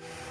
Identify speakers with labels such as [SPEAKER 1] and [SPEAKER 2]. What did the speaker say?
[SPEAKER 1] you